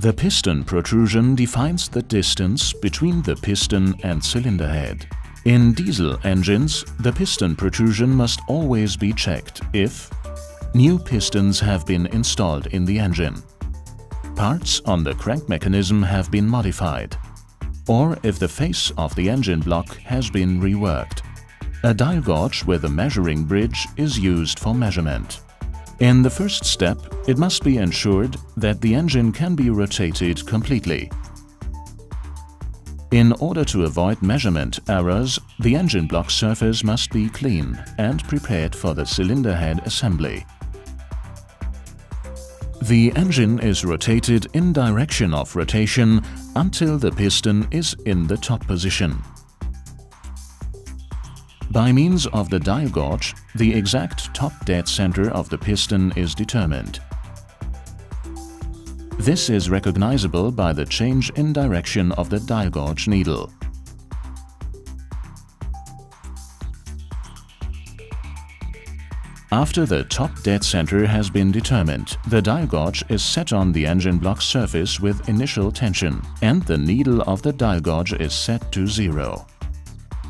The piston protrusion defines the distance between the piston and cylinder head. In diesel engines, the piston protrusion must always be checked if new pistons have been installed in the engine, parts on the crank mechanism have been modified, or if the face of the engine block has been reworked. A dial gauge with a measuring bridge is used for measurement. In the first step, it must be ensured that the engine can be rotated completely. In order to avoid measurement errors, the engine block surface must be clean and prepared for the cylinder head assembly. The engine is rotated in direction of rotation until the piston is in the top position. By means of the dial gauge, the exact top dead center of the piston is determined. This is recognizable by the change in direction of the dial gauge needle. After the top dead center has been determined, the dial gauge is set on the engine block surface with initial tension and the needle of the dial gauge is set to zero.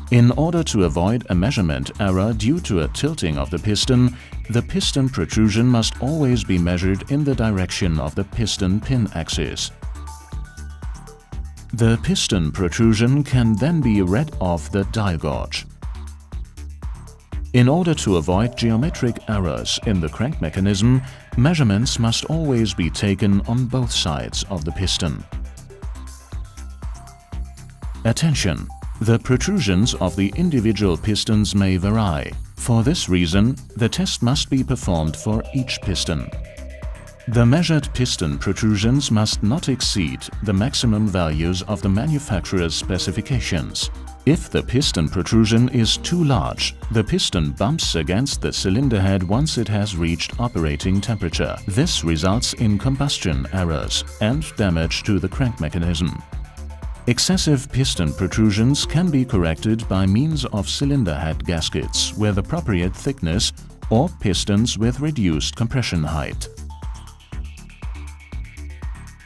In order to avoid a measurement error due to a tilting of the piston, the piston protrusion must always be measured in the direction of the piston pin axis. The piston protrusion can then be read off the dial gauge. In order to avoid geometric errors in the crank mechanism, measurements must always be taken on both sides of the piston. Attention! The protrusions of the individual pistons may vary. For this reason, the test must be performed for each piston. The measured piston protrusions must not exceed the maximum values of the manufacturer's specifications. If the piston protrusion is too large, the piston bumps against the cylinder head once it has reached operating temperature. This results in combustion errors and damage to the crank mechanism. Excessive piston protrusions can be corrected by means of cylinder head gaskets with appropriate thickness or pistons with reduced compression height.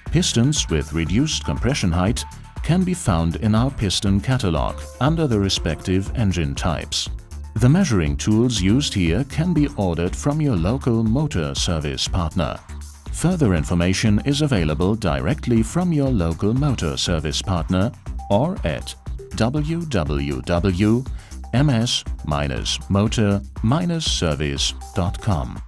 Pistons with reduced compression height can be found in our piston catalog under the respective engine types. The measuring tools used here can be ordered from your local Motorservice partner. Further information is available directly from your local Motorservice partner or at www.ms-motorservice.com.